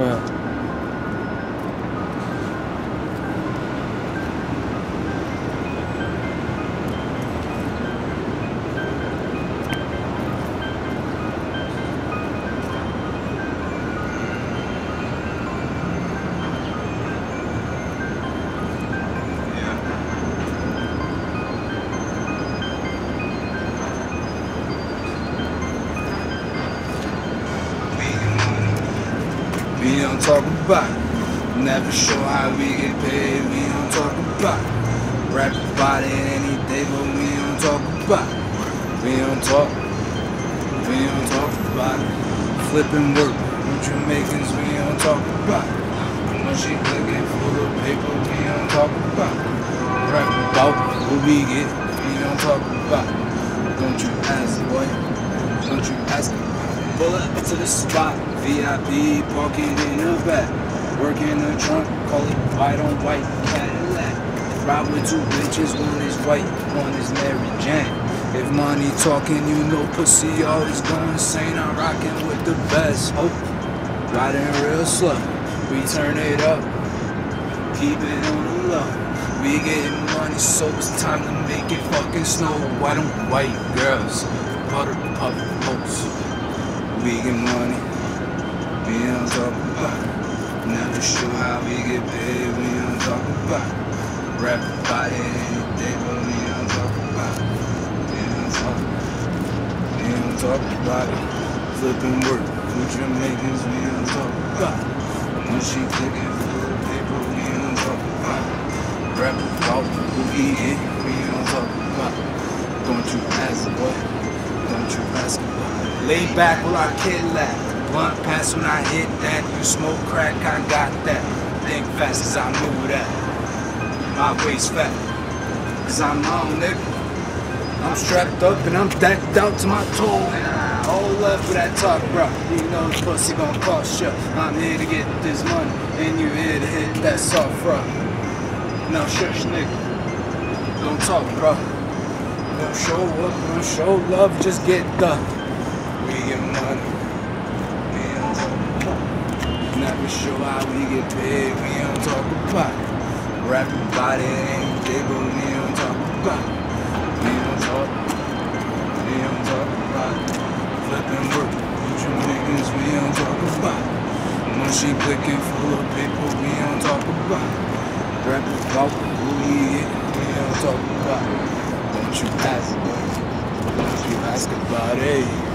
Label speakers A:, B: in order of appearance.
A: Yeah.
B: We don't talk about. Never show how we get paid. We don't talk about. Rap about it any day, but we don't talk about. We don't talk. We don't talk about it. Flipping work with Jamaicans, we don't talk about. When she looking for the paper, we don't talk about. Rap about what we get, we don't talk about. Don't you ask, boy. Don't you ask. Pull up to the spot, VIP, parking in the back. Work in the trunk, call it white on white Cadillac. Ride with two bitches, one is white, one is Mary Jane. If money talking, you know pussy always going insane. I'm rocking with the best, hope. Riding real slow, we turn it up, keep it on the low. We getting money, so it's time to make it fucking snow. White on white girls, butter puff posts. We get money, we don't about. Never show how we get paid, we don't talk about. Rap about it any day, but we don't about. We don't talk, we don't talk about it. Flipping work, with Jamaicans, we don't about. When she clicking for the paper, we don't talk about. Rap about who is, we don't talk about. Don't you ask, boy, don't you ask about it. Lay back while I kid laugh. Blunt pass when I hit that. You smoke crack, I got that. Think fast as I move that. My waist fat. Cause I'm on nigga. I'm strapped up and I'm decked out to my toe. All love for that talk, bro. You know this pussy gon' cost ya. I'm here to get this money. And you here to hit that soft rock. Now shush nigga. Don't talk, bro. Don't show up, don't show love, just get the. We get money. Show how we get paid, we don't talk about it. Rap about it ain't but we don't talk about it. We don't talk. We don't talk about it. Flipping work, with you niggas, we don't talk about it. When she clicking full of paper, we don't talk about it. Rap about who we we don't talk about it. Don't you ask, don't you ask about it.